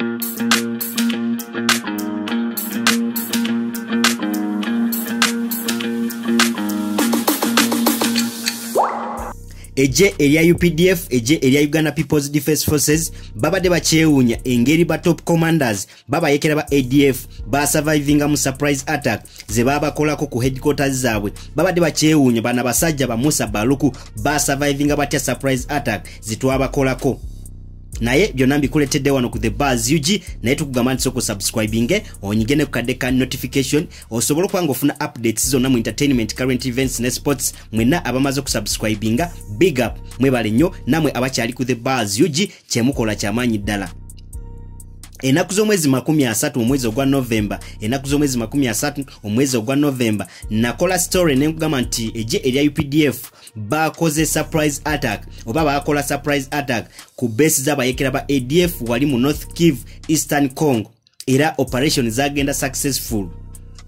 ejje erya updf ejje erya uganda peoples defence forces babadde bakyewuunya engeri ba top commanders babayekera ba adf basurvivinga mu surprise attack ze babakolako ku headquarters zaabwe. Babadde bakyewuunya bana basajja ba musa baluku basurvivinga batya surprise attack zitwabakolako naye byonna mbikuletedde wano ku the bars ug naye tukugamba nti sokusubscribinge onyige ne kukadde ka notification osobole okuba nga ofuna updates zonna mu entertainment current events ne sports mwenna abamaze okusubscribinga big up mwebale nnyo namwe abakyali ku the bars ug kyemukola kyamaanyi ddala ennaku z'omwezi 30 omwezi ogwa novemba ennaku z'omwezi 30 omwezi ogwa novemba nakola story nenkugamba nti ejje erya updf bakoze surprise attack oba bakola surprise attack ku besi z'abayekera ba adf wali mu north kiv eastern congo. Era operation zagenda successful.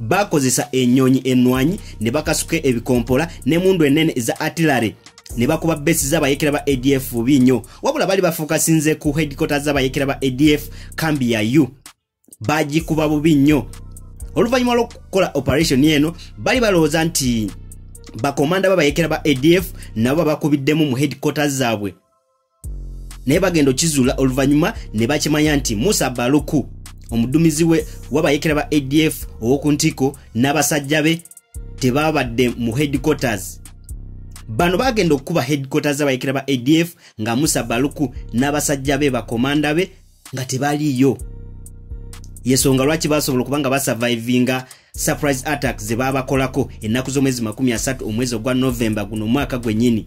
Bakozesa ennyonyi ennwanyi ne bakasuka ebikompola n'emundu ennene eza artillery ne bakuba besi z'abayekera ba adf bubi nnyo wabula bali bafokasinze ku headquarter z'abayekera ba adf kambi ya u. Bagikuba bubi nnyo oluvannyuma lw'okukola operation eno bali balowooza nti bakomanda babayekera ba adf nabo babakubiddemu mu headquarters zaabwe. Naye bagenda okizuula oluvannyuma ne bakimanya nti musa baluku omudumizi we wabayekera ba adf ow'oku ntiko n'abasajja be tebabadde mu headquarters bano bagenda okukuba headquarters abayekera ba adf nga musa baluku n'abasajja be bakomanda be nga tebaliyo yensonga lwaki basobola okuba nga basurvivinga surprise attack ze babakolako ennaku z'omwezi 30 omwezi ogwa novemba guno omwaka gwennyini?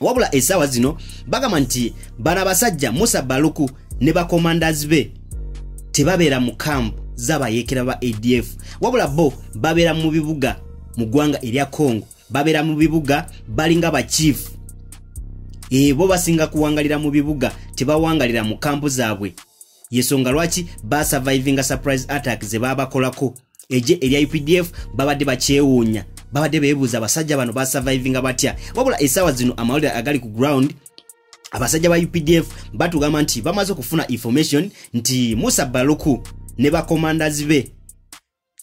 Wabula essaawa zino bagamba nti bano abasajja musa baluku ne bakomandas be tebabeera mu kampu z'abayekera ba adf wabula bo babeera mu bibuga mu ggwanga erya congo babeera mu bibuga balinga bachief bo basinga kuwangalira mu bibuga tebawangalira mu kampu zaabwe. Yensonga lwaki basurvivinga surprise attack ze babakolako ejje erya updf babadde bakyewuunya babadde beebuuza abasajja bano basurvivinga batya. Wabula essaawa zino amawulire agali ku ground abasajja ba updf batugamba nti bamaze okufuna information nti musa baluku ne bakomandas be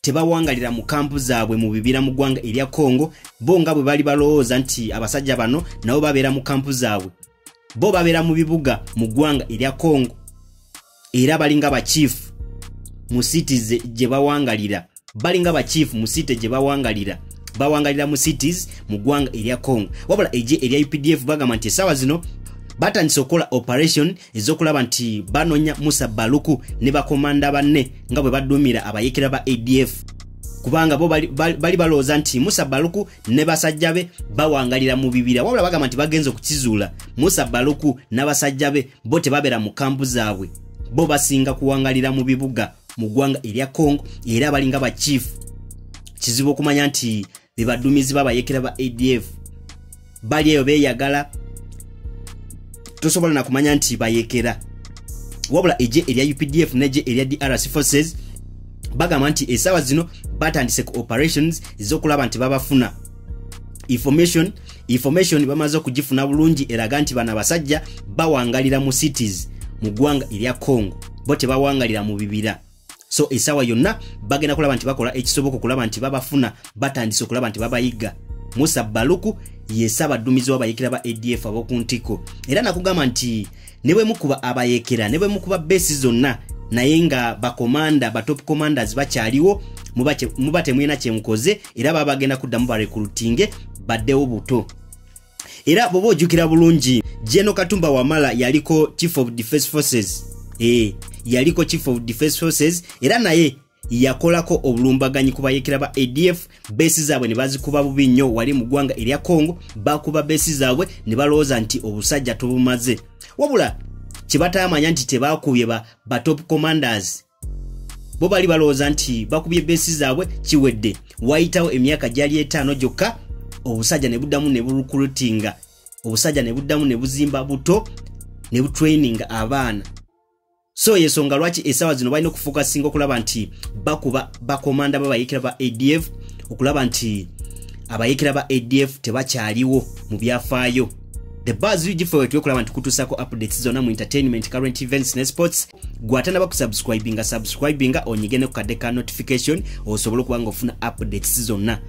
tebawangalira mu kampu zaabwe mu bibira mu ggwanga erya congo bo nga bwe bali balowooza nti abasajja bano nabo babeera mu kampu zaabwe. Bo babeera mu bibuga mu ggwanga erya congo. Era balinga bachief mu cities gye bawangalira. Balinga bachief mu city gye bawangalira. Bawangalira mu cities mu ggwanga erya congo. Wabula ejje erya updf bagamba nti essaawa zino batandise okukola operation ez'okulaba nti banonya musa baluku ne bakomanda banne nga bwe baddumira abayekera ba adf kubanga bo bali, balowooza nti musa baluku ne basajja be bawangalira mu bibira. Wabula bagamba nti bagenza okukizuula. Musa baluku n'abasajja be bo tebabeera mu kampu zaabwe. Bo basinga kuwangalira mu bibuga mu ggwanga erya congo era balinga bachief kizibu okumanya nti be baddumizi babayekera ba adf bali eyo beeyagala tosobola nakumanya nti bayekera. Wabula ejje erya updf nejje erya drc forces bagamba nti essaawa zino batandise ku operations ez'okulaba nti babafuna. Information information bamaze okugifuna bulungi eraga nti bano abasajja bawangalira mu cities mu ggwanga erya congo bo tebawangalira mu bibira. So essaawa yonna bagenda kulaba nti bakola ekisoboka okulaba nti babafuna batandise okulaba nti babayiga musa baluku yesa abaddumizi w'abayekera ba adf ab'oku ntiko era nakugamba nti ne bwe mukuba abayekera ne bwe mukuba beesi zonna naye nga bakomanda batop commanders bakyaliwo muba temulina kyemukoze era baba bagenda kuddamu barekulutinge baddewo buto. Era bw'oba ojjukira bulungi jeno katumba wamala yaliko chief of defence forces. E, yaliko chief of defence forces era naye yakolako obulumbaganyi ku bayekera ba adf beesi zaabwe ne bazikuba bubi nnyo. Wali mu ggwanga erya congo bakuba beesi zaabwe ne balowooza nti obusajja tubumaze. Wabula kyebatamanya nti tebakubye ba, ba top commanders bo bali balowooza nti bakubye beesi zaabwe kiwedde. Wayitawo emyaka gyali etaano gyokka obusajja ne buddamu ne burukurutinga obusajja ne buddamu ne buzimba buto ne butraininga abaana so yensonga lwaki essaawa zino balina okufokasinga okulaba nti bakuba bakomanda babayekera ba adf okulaba nti abayekera ba adf tebakyaliwo mu byafaayo? The buzz ugife wetwekulaba ntukutusako updates zonna mu entertainment current events ne sports gwatanaba kusubscribinga subscribinga onyige ne ku kadde ka notification osobole okuba nga ofuna updates zonna